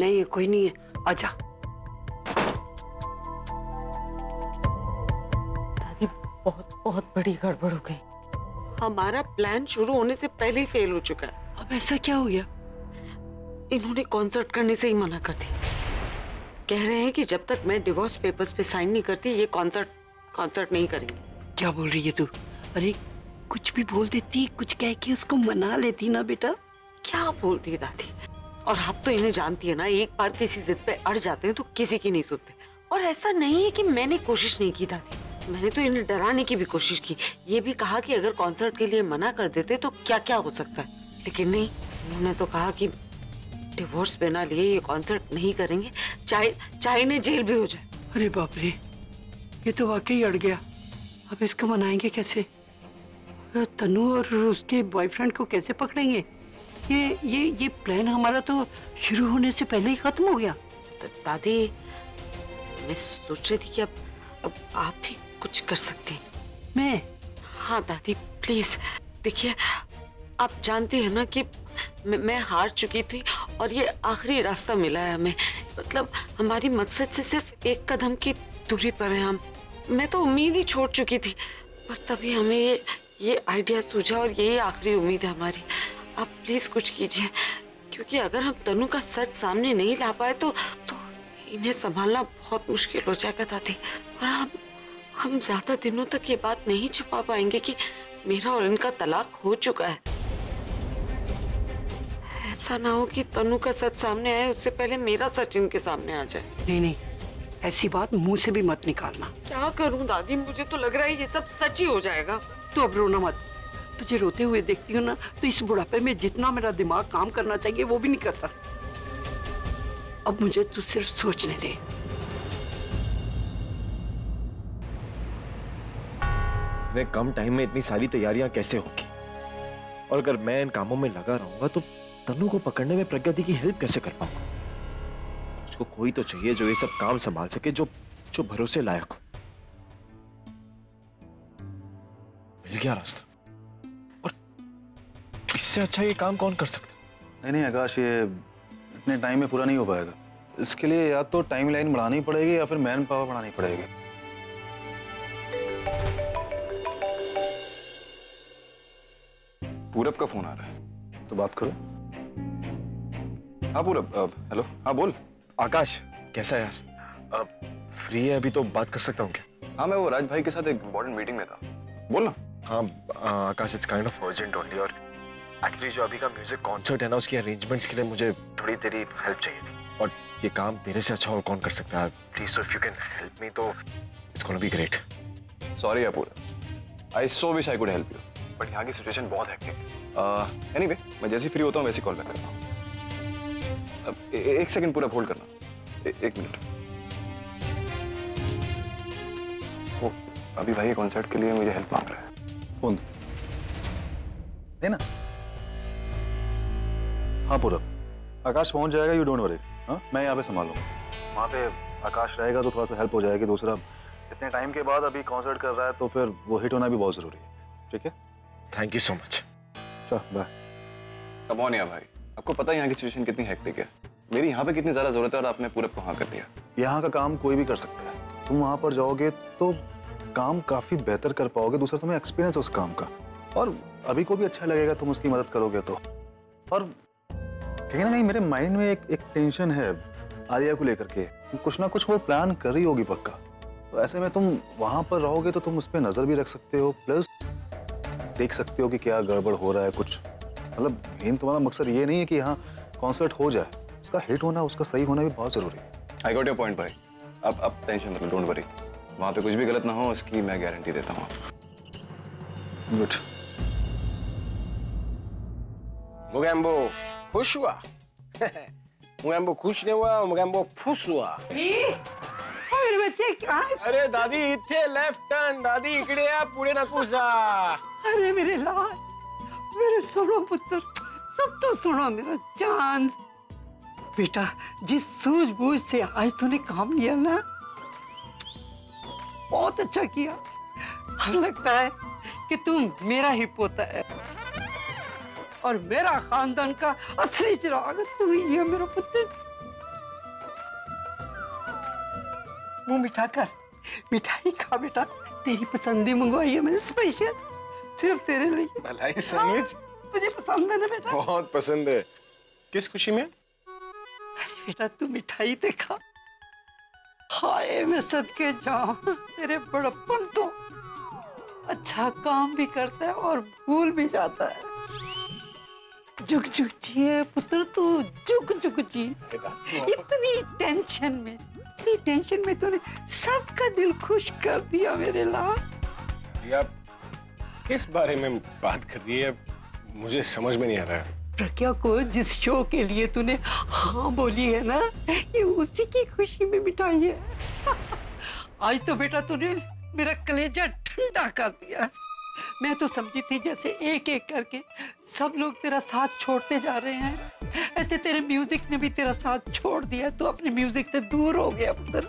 नहीं कोई नहीं है। आजा दादी बहुत बहुत बड़ी गड़बड़ हो गई। हमारा प्लान शुरू होने से पहले ही फेल हो चुका है। अब ऐसा क्या हो गया? इन्होंने कॉन्सर्ट करने से ही मना कर दिया। कह रहे हैं कि जब तक मैं डिवोर्स पेपर्स पे साइन नहीं करती ये कॉन्सर्ट कॉन्सर्ट नहीं करेंगे। क्या बोल रही है तू? अरे कुछ भी बोल देती कुछ कह के उसको मना लेती ना बेटा। क्या बोलती दादी? और आप तो इन्हें जानती है ना, एक बार किसी जिद पे अड़ जाते हैं तो किसी की नहीं सुनते। और ऐसा नहीं है कि मैंने कोशिश नहीं की दादी। मैंने तो इन्हें डराने की भी कोशिश की। ये भी कहा कि अगर कॉन्सर्ट के लिए मना कर देते तो क्या क्या हो सकता है? लेकिन नहीं, उन्होंने तो कहा कि डिवोर्स बिना लिए ये कॉन्सर्ट नहीं करेंगे। चाहे चाहे इन्हें जेल भी हो जाए। अरे बाप रे, ये तो वाकई अड़ गया। अब इसको मनाएँगे कैसे? तनु और उसके बॉयफ्रेंड को कैसे पकड़ेंगे? ये ये ये प्लान हमारा तो शुरू होने से पहले ही खत्म हो गया। दादी मैं सोच रही थी कि अब अब आप भी कुछ कर सकते हैं। मैं? हाँ दादी प्लीज़ देखिए आप जानती है ना कि मैं, मैं हार चुकी थी और ये आखिरी रास्ता मिला है हमें। मतलब हमारी मकसद से सिर्फ़ एक कदम की दूरी पर है हम। मैं तो उम्मीद ही छोड़ चुकी थी पर तभी हमें ये ये आइडिया सूझा और यही आखिरी उम्मीद है हमारी। आप प्लीज़ कुछ कीजिए क्योंकि अगर हम तनु का सच सामने नहीं ला पाए तो तो इन्हें संभालना बहुत मुश्किल हो जाएगा दादी। और हम हम ज़्यादा दिनों तक ये बात नहीं छुपा पाएँगे कि मेरा और इनका तलाक हो चुका है। ऐसा ना हो कि तनु का सच सामने आए उससे पहले मेरा सच इनके सामने आ जाए। नहीं नहीं ऐसी बात मुँह से भी मत निकालना। क्या करूँ दादी? मुझे तो लग रहा है ये सब सच ही हो जाएगा। तो अब रोना मत। तुझे रोते हुए देखती हूँ ना तो इस बुढ़ापे में जितना मेरा दिमाग काम करना चाहिए, वो भी नहीं करता। अब मुझे तू सिर्फ़ सोचने दे। इतने कम टाइम में इतनी सारी तैयारियाँ कैसे होगी? और अगर मैं इन कामों में लगा रहूँगा तो तनु को पकड़ने में दी की हेल्प कैसे कर पाऊँगा? उसको कोई तो चाहिए जो ये सब काम संभाल सके, जो जो भरोसे लायक हो। मिल गया रास्ता। इससे अच्छा ये काम कौन कर सकता नहीं नहीं आकाश ये इतने टाइम में पूरा नहीं हो पाएगा। इसके लिए या तो टाइम लाइन बढ़ानी पड़ेगी या फिर मैन पावर बढ़ानी पड़ेगी। पूरब का फ़ोन आ रहा है। तो बात करो। हाँ पूरब हेलो हाँ बोल। आकाश कैसा है यार? अब फ्री है अभी तो बात कर सकता हूँ क्या? हाँ मैं वो राज भाई के साथ एक इम्पोर्टेंट मीटिंग में था। बोल ना। हाँ Akash it's kind of urgent only और एक्चुअली जो अभी का म्यूज़िक कॉन्सर्ट है ना उसकी अरेंजमेंट्स के लिए मुझे थोड़ी तेरी हेल्प चाहिए थी। और ये काम तेरे से अच्छा और कौन कर सकता है? Please if you can help me तो it's gonna be great sorry Purab I so wish I could help you but यहाँ की सिचुएशन बहुत हैक्टिक एनीवे मैं जैसे फ्री होता हूँ वैसे कॉल बैक करता हूँ। अब एक सेकंड पूरा होल्ड करना। ए, एक मिनट वो अभी भाई कॉन्सर्ट के लिए मुझे हेल्प मांग रहा है। फ़ोन देना। हाँ पूरब। आकाश पहुँच जाएगा यू डोंट वरी हाँ मैं यहाँ पे संभालूँगा वहाँ पे आकाश रहेगा तो थोड़ा सा हेल्प हो जाएगी। दूसरा इतने टाइम के बाद अभी कॉन्सर्ट कर रहा है तो फिर वो हिट होना भी बहुत ज़रूरी है। ठीक है? थैंक यू सो मच चल बाय कब ऑन भाई। आपको पता है यहाँ की सिचुएशन कितनी हेक्टिक है। मेरी यहाँ पे कितनी ज़्यादा ज़रूरत है और आपने पूरे को हाँ कर दिया। यहाँ का काम कोई भी कर सकता है। तुम वहाँ पर जाओगे तो काम काफ़ी बेहतर कर पाओगे। दूसरा तुम्हें एक्सपीरियंस है उस काम का। और अभी को भी अच्छा लगेगा तुम उसकी मदद करोगे तो। और कहीं ना कहीं मेरे माइंड में एक एक टेंशन है आलिया को लेकर के कुछ ना कुछ वो प्लान कर रही होगी पक्का। तो ऐसे में तुम वहाँ पर रहोगे तो तुम उस पर नज़र भी रख सकते हो प्लस देख सकते हो कि क्या गड़बड़ हो रहा है कुछ। मतलब मेन तुम्हारा मकसद ये नहीं है कि यहाँ कॉन्सर्ट हो जाए। उसका हिट होना उसका सही होना भी बहुत ज़रूरी है। आई गॉट योर पॉइंट भाई। अब अब टेंशन मतलब डोंट वरी वहाँ पे कुछ भी गलत ना हो उसकी मैं गारंटी देता हूँ। गुड मुगैम्बो खुश हुआ मुगैम्बो खुश नहीं हुआ मुगैम्बो फुस हुआ मेरे बच्चे कहाँ अरे दादी इथे लेफ़्ट टर्न दादी इकडे या पुढे नको जा. अरे मेरे लाल मेरे सुनो पुत्र सब तो सुनो मेरा चाँद। बेटा जिस सूझबूझ से आज तूने काम लिया ना बहुत अच्छा किया। लगता है कि तुम मेरा ही पोता है। और मेरा खानदान का असली चिराग तू ही है मेरा पुत्र। मुँह मीठा कर मिठाई खा बेटा। तेरी पसंद मंगवाई है मैंने स्पेशल सिर्फ़ तेरे लिए। मलाई सैंडविच तुझे पसंद है ना बेटा? बहुत पसंद है। किस खुशी में? अरे बेटा तू मिठाई ते खा। हाय मैं सदके जाऊँ तेरे बड़प्पन तो। अच्छा काम भी करता है और भूल भी जाता है। जुग जुग जिए पुत्र तू जुग जुग जी इतनी टेंशन में इतनी टेंशन में तूने सबका दिल खुश कर दिया मेरे लाल आप किस बारे में बात कर रही है मुझे समझ में नहीं आ रहा है प्रज्ञा को जिस शो के लिए तूने हाँ बोली है ना ये उसी की खुशी में मिठाई है आज तो बेटा तूने मेरा कलेजा ठंडा कर दिया मैं तो समझी थी जैसे एक एक करके सब लोग तेरा साथ छोड़ते जा रहे हैं। ऐसे तेरे म्यूज़िक ने भी तेरा साथ छोड़ दिया तो अपने म्यूज़िक से दूर हो गया पुत्र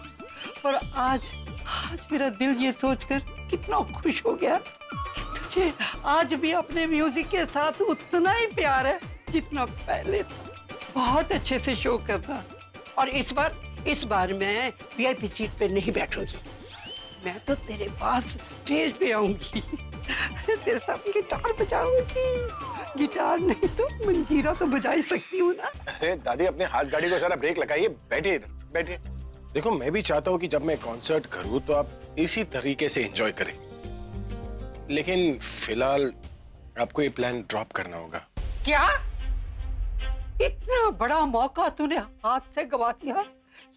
पर आज आज मेरा दिल ये सोचकर कितना खुश हो गया। तुझे आज भी अपने म्यूज़िक के साथ उतना ही प्यार है जितना पहले था। बहुत अच्छे से शो करता। और इस बार इस बार मैं वीआईपी सीट पे नहीं बैठूँगी। मैं तो तेरे पास स्टेज पे आऊँगी। तेरे साथ गिटार बजाऊँगी। गिटार नहीं तो मंजीरा तो बजा ही सकती हूँ ना। अरे दादी अपने हाथ गाड़ी को सारा ब्रेक लगाइए। बैठिए इधर बैठिए। देखो मैं भी चाहता हूँ कि जब मैं कॉन्सर्ट करूँ तो आप इसी तरीके से एंजॉय करें। लेकिन फ़िलहाल आपको ये प्लान ड्रॉप करना होगा। क्या? इतना बड़ा मौका तूने हाथ से गवा दिया।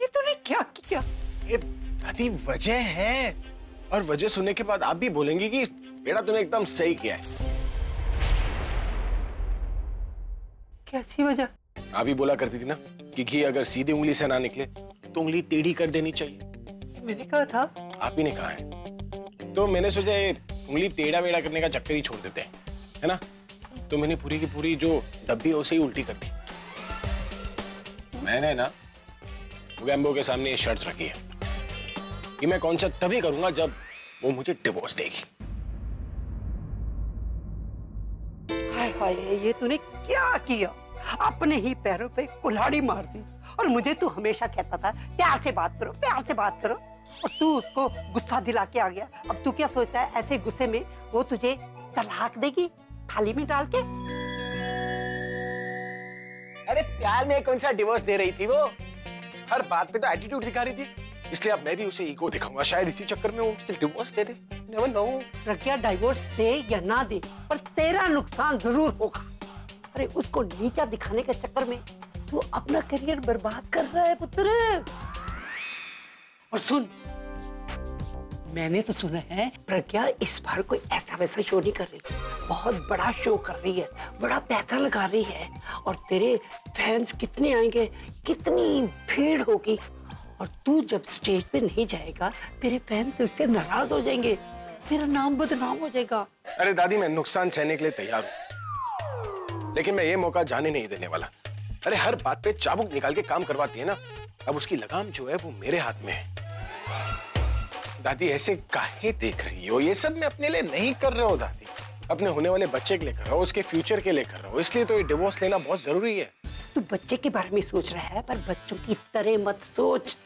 ये तूने क्या किया? ये दादी वजह है। और वजह सुनने के बाद आप भी बोलेंगे कि बेटा तूने एकदम सही किया है। कैसी वजह? आप ही बोला करती थी ना कि घी अगर सीधी उंगली से ना निकले तो उंगली टेढ़ी कर देनी चाहिए। मैंने कहा था। आप ही ने कहा है। तो मैंने सोचा ये उंगली टेढ़ा वेड़ा करने का चक्कर ही छोड़ देते हैं है ना? तो मैंने पूरी की पूरी जो डब्बी है उसे ही उल्टी कर दी। मैंने ना गैम्बो के सामने ये शर्त रखी है कि मैं कौन सा तभी करूँगा जब वो मुझे डिवोर्स देगी। हाय ये तूने क्या किया? अपने ही पैरों पे कुल्हाड़ी मार दी। और मुझे तू हमेशा कहता था, प्यार से बात करो, प्यार से बात करो। और तू उसको गुस्सा दिला के आ गया। अब तू क्या सोचता है, ऐसे गुस्से में वो तुझे तलाक देगी, थाली में डाल के? अरे प्यार में कौन सा डिवोर्स दे रही थी वो? हर बात पे तो एटीट्यूड दिखा रही थी। इसलिए अब मैं भी उसे ईगो दिखाऊँगा। शायद इसी चक्कर में वो मुझे डिवोर्स दे दे। नेवर नो प्रज्ञा डाइवोर्स दे या ना दे, पर तेरा नुकसान ज़रूर होगा। अरे, उसको नीचा दिखाने के चक्कर में तू अपना करियर बर्बाद कर रहा है, पुत्र। और सुन, मैंने तो सुना है, प्रज्ञा इस बार कोई ऐसा वैसा शो नहीं कर रही। बहुत बड़ा शो कर रही है, बड़ा पैसा लगा रही है, और तेरे फैंस कितने आएँगे, कितनी भीड़ होगी। और तू जब स्टेज पे नहीं जाएगा, तेरे फ़ैन तुझसे नाराज़ हो जाएँगे। तेरा नाम बदनाम हो जाएगा। अरे दादी, मैं नुकसान सहने के लिए तैयार हूँ। लेकिन मैं ये मौका जाने नहीं देने वाला। अरे हर बात पे चाबुक निकाल के काम करवाती है ना, अब उसकी लगाम जो है वो मेरे हाथ में है। दादी, ऐसे काहे देख रही हो? ये सब मैं अपने लिए नहीं कर रहा हूँ, दादी। अपने होने वाले बच्चे के लिए कर रहा हूँ, उसके फ्यूचर के लिए कर रहा हूँ। इसलिए तो ये डिवोर्स लेना बहुत ज़रूरी है। तू बच्चे के बारे में सोच रहा है, पर बच्चों की तरह मत सोच।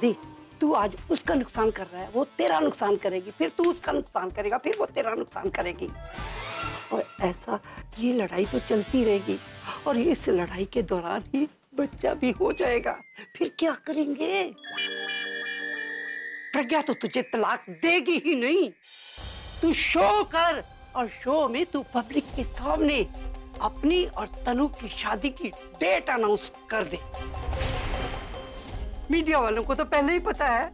देख, तू आज उसका नुकसान कर रहा है, वो तेरा नुकसान करेगी, फिर तू उसका नुकसान करेगा, फिर वो तेरा नुकसान करेगी। और ऐसा, ये लड़ाई तो चलती रहेगी, और इस लड़ाई के दौरान ही बच्चा भी हो जाएगा। फिर क्या करेंगे? प्रज्ञा तो तुझे तलाक देगी ही नहीं। तू शो कर और शो में तू पब्लिक के सामने अपनी और तनु की शादी की डेट अनाउंस कर दे। मीडिया वालों को तो पहले ही पता है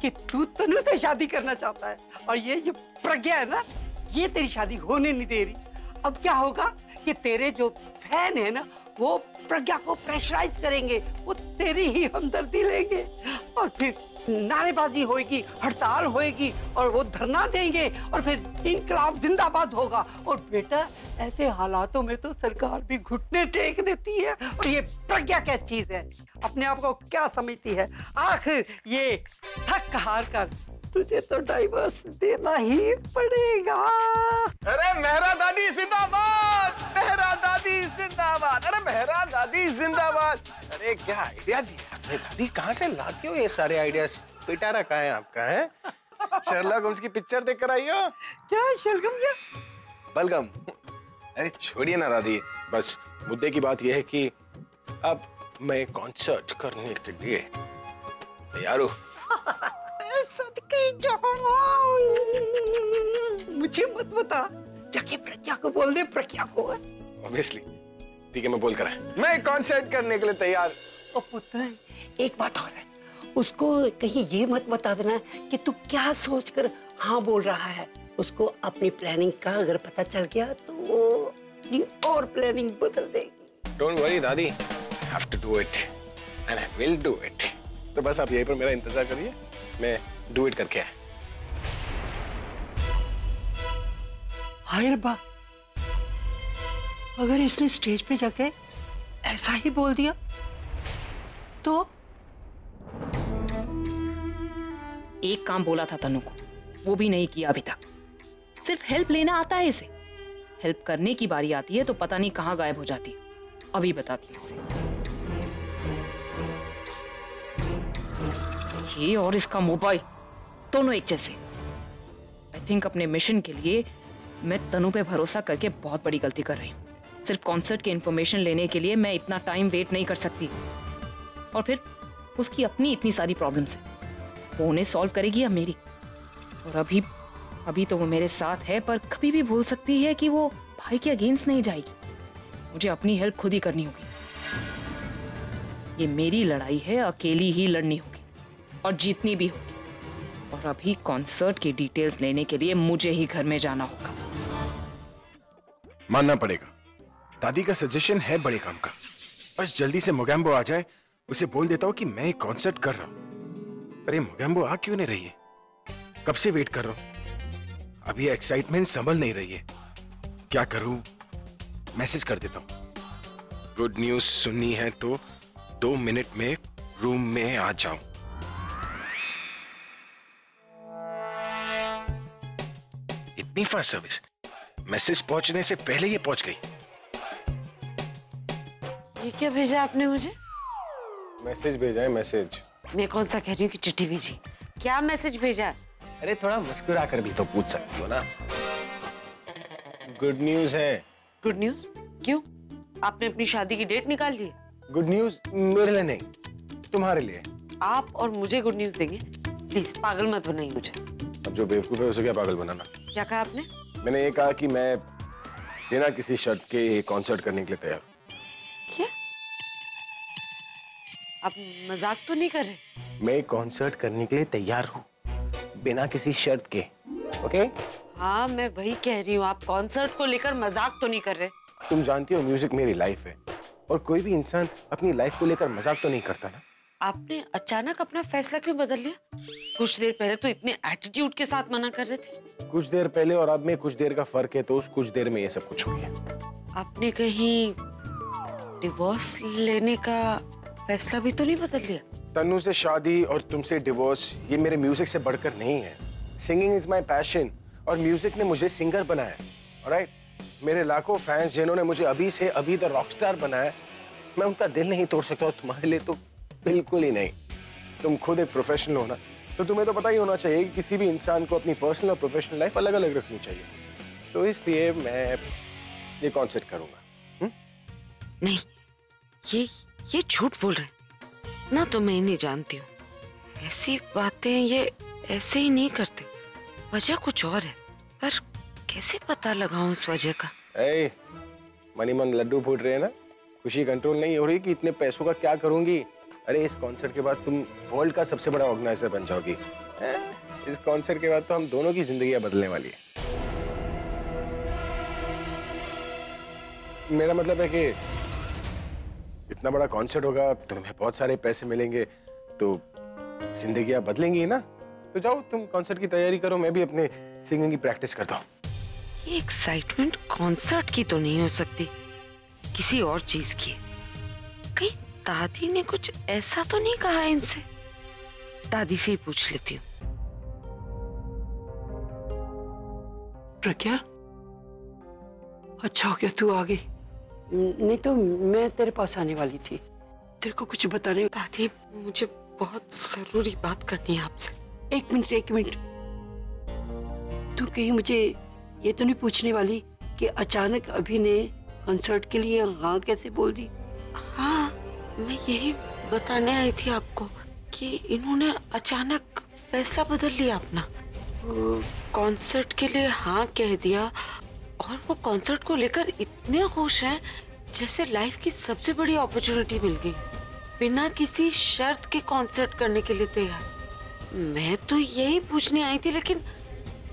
कि तू तनु से शादी करना चाहता है और ये जो प्रज्ञा है ना? ये तेरी शादी होने नहीं दे रही। अब क्या होगा कि तेरे जो फ़ैन है ना, वो प्रज्ञा को प्रेशराइज करेंगे, वो तेरी ही हमदर्दी लेंगे और फिर नारेबाजी होगी हड़ताल होगी और वो धरना देंगे और फिर इनकलाब जिंदाबाद होगा। और बेटा, ऐसे हालातों में तो सरकार भी घुटने टेक देती है और ये प्रज्ञा क्या चीज़ है? अपने आप को क्या समझती है? आखिर ये थक हार कर तुझे तो डाइवर्स देना ही पड़ेगा। अरे मेहरा दादी जिंदाबाद मेहरा दादी जिंदाबाद अरे मेहरा दादी जिंदाबाद। अरे क्या आइडिया दिया आपने दादी? कहाँ से लाती हो ये सारे आइडियाज़ बेटा रखा है आपका है? शर्लॉक होम्स की पिक्चर देख कर आई हो? क्या शलगम क्या? बलगम। अरे छोड़िए ना दादी बस मुद्दे की बात यह है कि अब मैं कॉन्सर्ट करने के लिए तैयार हूँ। मुझे मत बता। जाके प्रज्ञा को बोल दे प्रज्ञा को। ऑब्वियसली ठीक है मैं बोल कर। मैं कॉन्सर्ट करने के लिए तैयार। ओ पुत्र एक बात और है। उसको कहीं ये मत बता देना कि तू क्या सोचकर हाँ बोल रहा है। उसको अपनी प्लानिंग का अगर पता चल गया तो वो अपनी और प्लानिंग बदल देगी। डोंट वरी दादी। I have to do it and I will do it तो बस आप यहीं पर मेरा इंतज़ार करिए। मैं डू इट करके आया। हाय रब्बा। अगर इसने स्टेज पे जाके ऐसा ही बोल दिया तो? एक काम बोला था तनु को वो भी नहीं किया अभी तक। सिर्फ़ हेल्प लेना आता है इसे। हेल्प करने की बारी आती है तो पता नहीं कहाँ गायब हो जाती है। अभी बताती हूँ इसे। ये और इसका मोबाइल दोनों एक जैसे। आई थिंक अपने मिशन के लिए मैं तनु पे भरोसा करके बहुत बड़ी गलती कर रही हूँ। सिर्फ़ कॉन्सर्ट की इन्फॉर्मेशन लेने के लिए मैं इतना टाइम वेट नहीं कर सकती। और फिर उसकी अपनी इतनी सारी प्रॉब्लम्स है। वो उन्हें सॉल्व करेगी या मेरी? और अभी अभी तो वो मेरे साथ है, पर कभी भी भूल सकती है कि वो भाई के अगेंस्ट नहीं जाएगी। मुझे अपनी हेल्प खुद ही करनी होगी। ये मेरी लड़ाई है, अकेली ही लड़नी होगी। और जीतनी भी होगी और अभी कॉन्सर्ट की डिटेल्स लेने के लिए मुझे ही घर में जाना होगा। मानना पड़ेगा। दादी का सजेशन है बड़े काम का। बस जल्दी से मोगैम्बो आ जाए। उसे बोल देता हूँ कि मैं एक कॉन्सर्ट कर रहा हूँ। अरे मोगैम्बो आ क्यों नहीं रही है? कब से वेट कर रहा हूँ? अभी एक्साइटमेंट संभल नहीं रही है। क्या करूँ? मैसेज कर देता हूँ। गुड न्यूज़ सुननी है तो दो मिनट में रूम में आ जाओ फास्ट सर्विस मैसेज पहुँचने से पहले ये पहुँच गई। ये क्या भेजा आपने मुझे? मैसेज भेजा है मैसेज मैं कौन सा कह रही हूँ कि चिट्ठी भेजी? क्या मैसेज भेजा? अरे थोड़ा मुस्कुरा कर भी तो पूछ सकती हो ना। गुड न्यूज़ है। गुड न्यूज़ क्यों? आपने अपनी शादी की डेट निकाल ली गुड न्यूज़ मेरे लिए नहीं तुम्हारे लिए। आप और मुझे गुड न्यूज़ देंगे। प्लीज़ पागल मत बनाइए मुझे। जो बेवकूफ़ है उसे क्या पागल बनाना? क्या कहा आपने? मैंने ये कहा कि मैं बिना किसी शर्त के कॉन्सर्ट करने के लिए तैयार क्या? आप मज़ाक तो नहीं कर रहे? मैं कॉन्सर्ट करने के लिए तैयार हूँ बिना किसी शर्त के। ओके हाँ मैं वही कह रही हूँ आप कॉन्सर्ट को लेकर मज़ाक तो नहीं कर रहे? तुम जानती हो म्यूज़िक मेरी लाइफ है। और कोई भी इंसान अपनी लाइफ को लेकर मज़ाक तो नहीं करता ना? आपने अचानक अपना फैसला क्यों बदल लिया? कुछ देर पहले तो इतने एटीट्यूड के साथ मना कर रहे थे। कुछ देर पहले और अब में कुछ देर का फ़र्क है तो उस कुछ देर में ये सब कुछ हो गया। आपने कहीं डिवोर्स लेने का फैसला भी तो नहीं बदल लिया? तन्नू से शादी और तुमसे डिवोर्स ये मेरे म्यूज़िक से बढ़कर नहीं है। सिंगिंग इज़ माई पैशन और म्यूज़िक ने मुझे सिंगर बनाया राइट मेरे लाखों फैंस जिन्होंने मुझे अभी से अभी द रॉकस्टार बनाया मैं उनका दिल नहीं तोड़ सकता और तुम्हारे लिए तो बिल्कुल ही नहीं। तुम खुद एक प्रोफेशनल हो ना तो तुम्हें तो पता ही होना चाहिए कि किसी भी इंसान को अपनी पर्सनल और प्रोफेशनल लाइफ अलग अलग रखनी चाहिए। तो इसलिए मैं ये कॉन्सेप्ट करूँगा। हुँ? नहीं ये ये झूठ बोल रहे ना तो मैं इन्हें जानती हूँ। ऐसी बातें ये ऐसे ही नहीं करते। वजह कुछ और है। पर कैसे पता लगाऊँ इस वजह का? ए, मनी मन लड्डू फूट रहे हैं ना? खुशी कंट्रोल नहीं हो रही कि इतने पैसों का क्या करूँगी? अरे, इस कॉन्सर्ट के बाद तुम वर्ल्ड का सबसे बड़ा ऑर्गेनाइजर बन जाओगी। इस कॉन्सर्ट के बाद तो हम दोनों की ज़िंदगी बदलने वाली है। मेरा मतलब है कि इतना बड़ा कॉन्सर्ट होगा, तुम्हें बहुत सारे पैसे मिलेंगे तो ज़िंदगी बदलेंगी ना? तो जाओ, तुम कॉन्सर्ट की तैयारी करो, मैं भी अपने सिंगिंग की प्रैक्टिस करता हूँ। एक्साइटमेंट कॉन्सर्ट की तो नहीं हो सकती। किसी और चीज़ की। दादी ने कुछ ऐसा तो नहीं कहा इनसे? दादी से ही पूछ लेती हूँ। प्रज्ञा? अच्छा हो गया तू आ गई। नहीं तो मैं तेरे पास आने वाली थी। तेरे को कुछ बताने दादी मुझे बहुत ज़रूरी बात करनी है आपसे। एक मिनट एक मिनट। तू कहीं मुझे ये तो नहीं पूछने वाली कि अचानक अभी ने कंसर्ट के लिए हाँ कैसे बोल दी? मैं यही बताने आई थी आपको कि इन्होंने अचानक फैसला बदल लिया अपना। कॉन्सर्ट के लिए हाँ कह दिया और वो कॉन्सर्ट को लेकर इतने खुश हैं, जैसे लाइफ की सबसे बड़ी अपॉर्चुनिटी मिल गई। बिना किसी शर्त के कॉन्सर्ट करने के लिए तैयार। मैं तो यही पूछने आई थी, लेकिन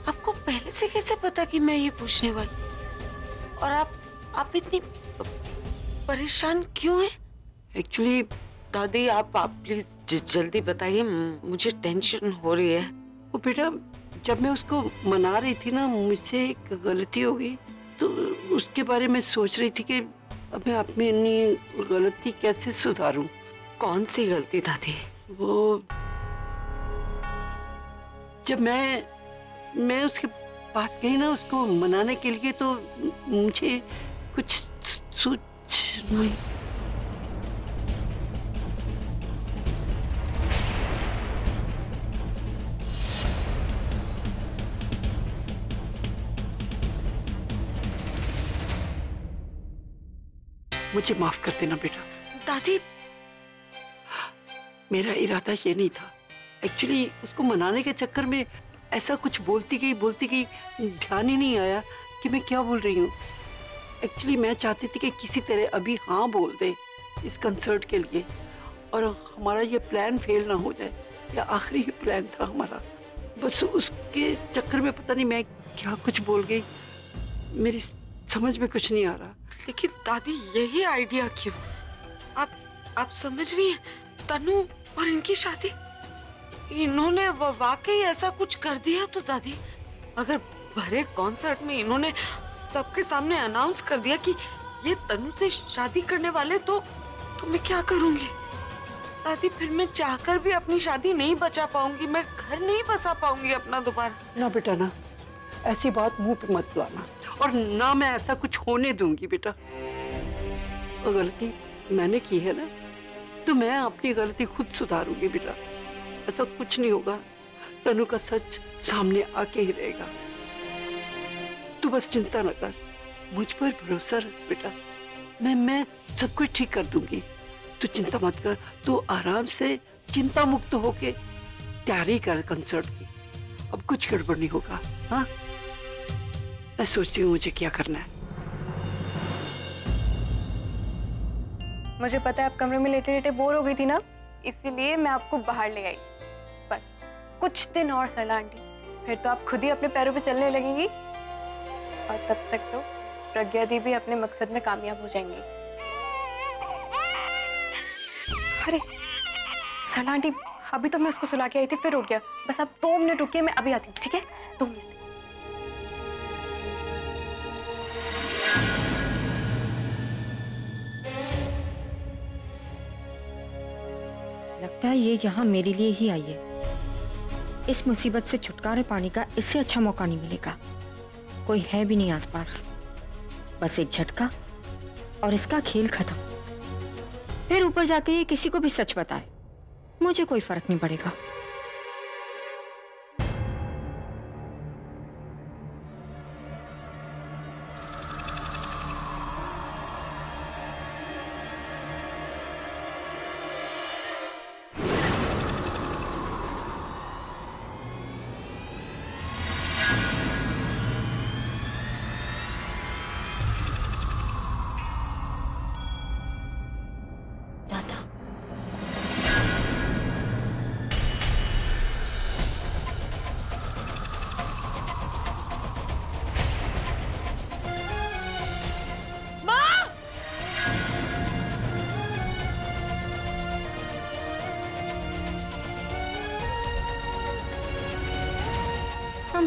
आपको पहले से कैसे पता कि मैं ये पूछने वाली? और आप आप इतनी परेशान क्यों हैं? एक्चुअली दादी आप आप प्लीज़ जल्दी बताइए मुझे टेंशन हो रही है। वो बेटा जब मैं उसको मना रही थी ना मुझसे एक गलती हो गई तो उसके बारे में सोच रही थी कि अब मैं अपनी गलती कैसे सुधारूं? कौन सी गलती दादी? वो जब मैं मैं उसके पास गई ना उसको मनाने के लिए तो मुझे कुछ सोच नहीं मुझे माफ़ कर देना बेटा। दादी। मेरा इरादा ये नहीं था। एक्चुअली उसको मनाने के चक्कर में ऐसा कुछ बोलती गई बोलती गई ध्यान ही नहीं आया कि मैं क्या बोल रही हूँ। एक्चुअली मैं चाहती थी कि किसी तरह अभी हाँ बोल दे इस कंसर्ट के लिए और हमारा ये प्लान फेल ना हो जाए। या आखिरी ही प्लान था हमारा। बस उसके चक्कर में पता नहीं मैं क्या कुछ बोल गई। मेरी समझ में कुछ नहीं आ रहा। लेकिन दादी यही आइडिया क्यों? आप आप समझ रही हैं? तनु और इनकी शादी? इन्होंने वाकई ऐसा कुछ कर दिया तो दादी? अगर भरे कॉन्सर्ट में इन्होंने सबके सामने अनाउंस कर दिया कि ये तनु से शादी करने वाले तो तो मैं क्या करूँगी? दादी फिर मैं चाहकर भी अपनी शादी नहीं बचा पाऊँगी मैं घर नहीं बसा पाऊँगी अपना दोबारा। ना बेटा ना। ऐसी बात मुँह पे मत लाना और ना मैं ऐसा कुछ होने दूँगी बेटा। गलती मैंने की है ना तो मैं अपनी गलती खुद सुधारूँगी बेटा। ऐसा कुछ नहीं होगा, तनु का सच सामने आके ही रहेगा। तू बस चिंता न कर, मुझ पर भरोसा रख बेटा। मैं मैं सब कुछ ठीक कर दूँगी। तू चिंता मत कर, तू आराम से चिंता मुक्त होके तैयारी कर कंसर्ट की। अब कुछ गड़बड़ नहीं होगा हाँ? मैं सोचती हूँ मुझे क्या करना है। मुझे पता है आप कमरे में लेटे लेटे बोर हो गई थी ना? इसीलिए मैं आपको बाहर ले आई। बस, कुछ दिन और सरला आंटी। फिर तो आप खुद ही अपने पैरों पे चलने लगेंगी। और तब तक तो प्रज्ञा दी भी अपने मकसद में कामयाब हो जाएँगी। अरे सरला आंटी, अभी तो मैं उसको सुला के आई थी, फिर उठ गया। बस अब दो मिनट रुकिए, मैं अभी आती हूँ, ठीक है? दो मिनट। लगता है ये यहाँ मेरे लिए ही आई है। इस मुसीबत से छुटकारे पाने का इससे अच्छा मौका नहीं मिलेगा। कोई है भी नहीं आसपास। बस एक झटका और इसका खेल खत्म। फिर ऊपर जाके ये किसी को भी सच बताए। मुझे कोई फ़र्क नहीं पड़ेगा।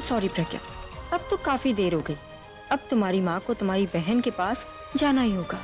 सॉरी प्रज्ञा अब तो काफ़ी देर हो गई। अब तुम्हारी माँ को तुम्हारी बहन के पास जाना ही होगा।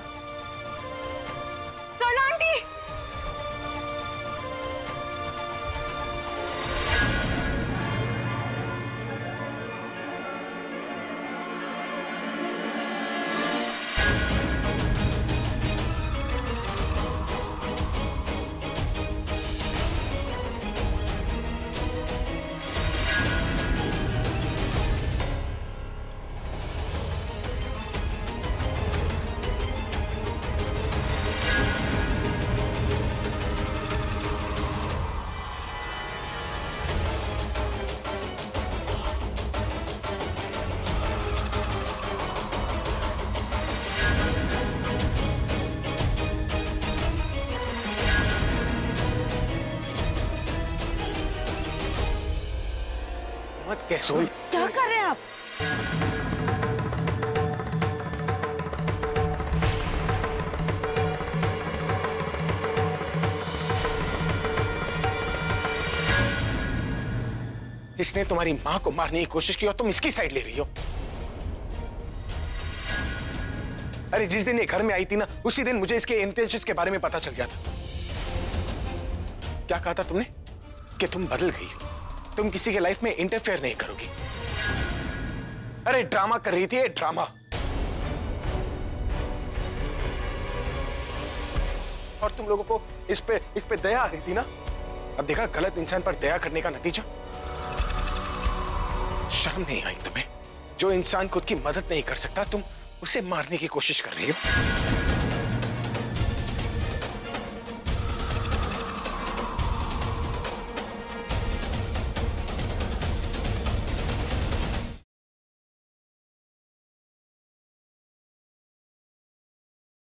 के सोई। क्या कर रहे हैं आप? इसने तुम्हारी माँ को मारने की कोशिश की और तुम इसकी साइड ले रही हो। अरे जिस दिन ये घर में आई थी ना उसी दिन मुझे इसके इंटेंशंस के बारे में पता चल गया था। क्या कहा था तुमने? कि तुम बदल गई तुम किसी के लाइफ में इंटरफेयर नहीं करोगी। अरे ड्रामा कर रही थी ड्रामा और तुम लोगों को इस पे इस पे दया आ रही थी ना? अब देखा, गलत इंसान पर दया करने का नतीजा। शर्म नहीं आई तुम्हें। जो इंसान खुद की मदद नहीं कर सकता, तुम उसे मारने की कोशिश कर रही हो।